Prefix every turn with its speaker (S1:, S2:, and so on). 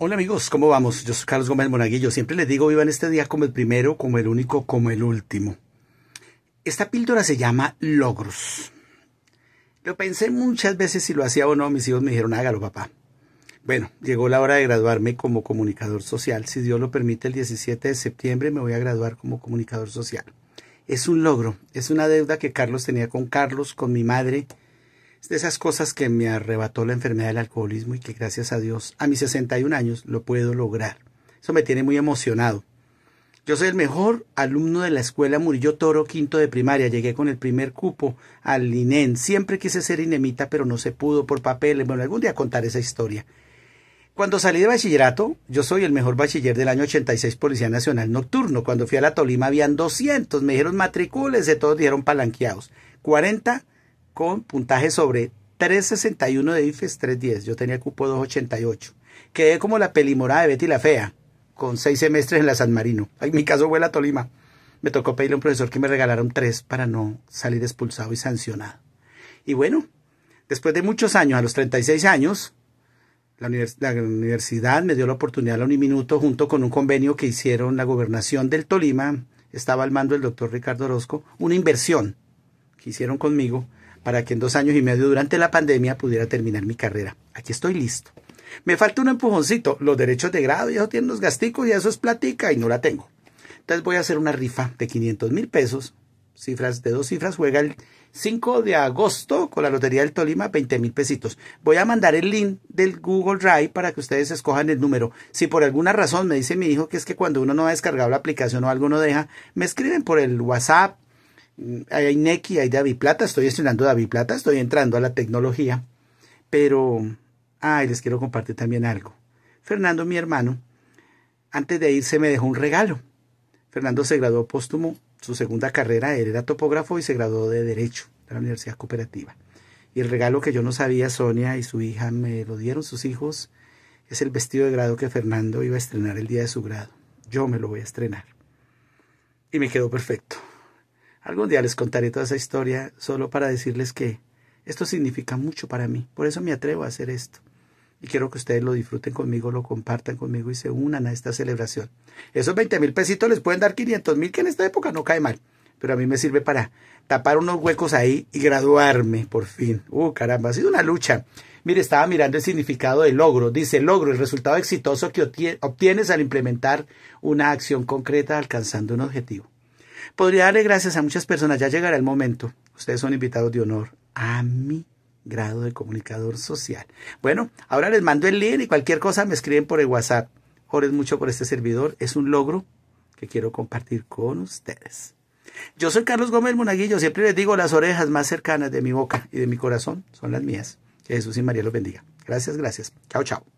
S1: Hola amigos, ¿cómo vamos? Yo soy Carlos Gómez Monaguillo. Siempre les digo, vivan este día como el primero, como el único, como el último. Esta píldora se llama logros. Lo pensé muchas veces si lo hacía o no. Mis hijos me dijeron, hágalo, papá. Bueno, llegó la hora de graduarme como comunicador social. Si Dios lo permite, el 17 de septiembre me voy a graduar como comunicador social. Es un logro, es una deuda que Carlos tenía con Carlos, con mi madre, es de esas cosas que me arrebató la enfermedad del alcoholismo y que gracias a Dios a mis 61 años lo puedo lograr. Eso me tiene muy emocionado. Yo soy el mejor alumno de la escuela Murillo Toro, quinto de primaria. Llegué con el primer cupo al INEN. Siempre quise ser inemita, pero no se pudo por papeles. Bueno, algún día contar esa historia. Cuando salí de bachillerato, yo soy el mejor bachiller del año 86 Policía Nacional Nocturno. Cuando fui a la Tolima habían 200. Me dijeron de todos dijeron palanqueados. 40 con puntaje sobre 361 de IFES 310. Yo tenía cupo 288. Quedé como la pelimorada de Betty la Fea, con seis semestres en la San Marino. En mi caso fue la Tolima. Me tocó pedirle a un profesor que me regalaron tres para no salir expulsado y sancionado. Y bueno, después de muchos años, a los 36 años, la, la, universidad me dio la oportunidad a la Uniminuto, junto con un convenio que hicieron la gobernación del Tolima, estaba al mando el doctor Ricardo Orozco, una inversión que hicieron conmigo para que en dos años y medio durante la pandemia pudiera terminar mi carrera. Aquí estoy listo. Me falta un empujoncito, los derechos de grado, ya eso tienen los gasticos y eso es platica y no la tengo. Entonces voy a hacer una rifa de 500 mil pesos, cifras de dos cifras, juega el 5 de agosto con la Lotería del Tolima, 20 mil pesitos. Voy a mandar el link del Google Drive para que ustedes escojan el número. Si por alguna razón me dice mi hijo que es que cuando uno no ha descargado la aplicación o algo no deja, me escriben por el WhatsApp hay Neki, hay David Plata, estoy estrenando David Plata, estoy entrando a la tecnología, pero, ay, les quiero compartir también algo. Fernando, mi hermano, antes de irse me dejó un regalo. Fernando se graduó póstumo, su segunda carrera, él era topógrafo y se graduó de Derecho de la Universidad Cooperativa. Y el regalo que yo no sabía, Sonia y su hija me lo dieron sus hijos, es el vestido de grado que Fernando iba a estrenar el día de su grado. Yo me lo voy a estrenar. Y me quedó perfecto. Algún día les contaré toda esa historia solo para decirles que esto significa mucho para mí. Por eso me atrevo a hacer esto. Y quiero que ustedes lo disfruten conmigo, lo compartan conmigo y se unan a esta celebración. Esos 20 mil pesitos les pueden dar 500 mil, que en esta época no cae mal. Pero a mí me sirve para tapar unos huecos ahí y graduarme, por fin. Uh, caramba, ha sido una lucha. Mire, estaba mirando el significado del logro. Dice logro, el resultado exitoso que obtienes al implementar una acción concreta alcanzando un objetivo. Podría darle gracias a muchas personas, ya llegará el momento. Ustedes son invitados de honor a mi grado de comunicador social. Bueno, ahora les mando el link y cualquier cosa me escriben por el WhatsApp. Ores mucho por este servidor, es un logro que quiero compartir con ustedes. Yo soy Carlos Gómez Monaguillo, siempre les digo las orejas más cercanas de mi boca y de mi corazón son las mías. Que Jesús y María los bendiga. Gracias, gracias. Chao, chao.